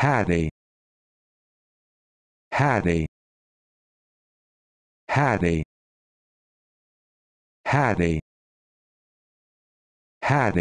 had a. Had a. Had